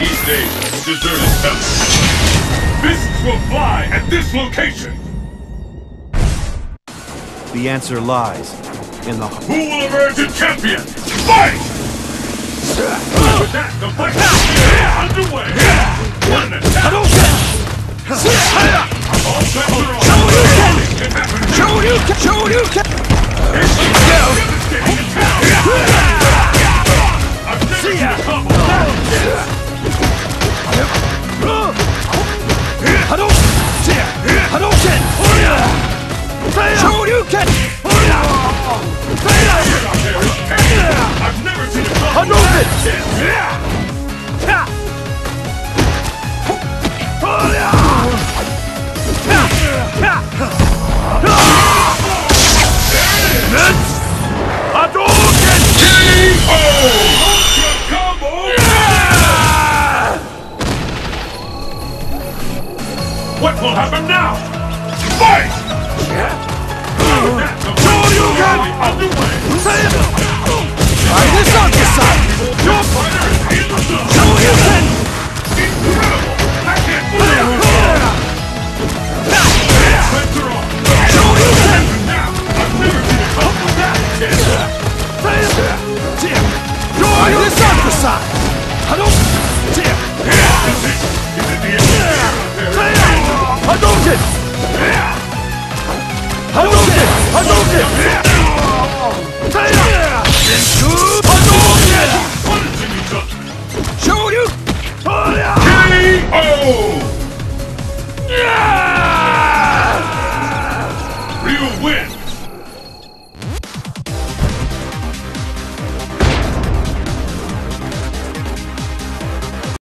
East Asia, deserted temple. Fists will fly at this location. The answer lies in the... Who will emerge a champion? Fight! With that, the fight is underway. One attack. All bets are on. Anything can happen. Shoryuken! Shoryuken! Devastating attack. I've never seen a combo that Hadouken! Hadouken! Shoryuken! shit out there is pain. I've never What will happen now? Fight! That's the Shoryuken! underway. Try this on the side! Your fighter is in the zone. Shoryuken! Incredible! I can't believe it! Bets are on. Shoryuken! Now, I've never seen a combo that intense. Try this on the side! Hadouken! Is して反応し。て反応して